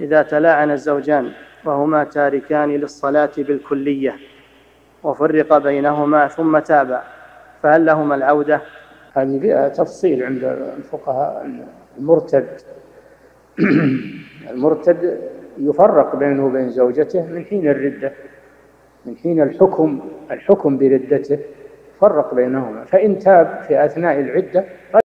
إذا تلاعن الزوجان وهما تاركان للصلاة بالكلية وفرق بينهما ثم تابا فهل لهما العودة؟ هذه فيها تفصيل عند الفقهاء المرتد المرتد يفرق بينه وبين زوجته من حين الردة من حين الحكم الحكم بردته فرق بينهما فإن تاب في أثناء العدة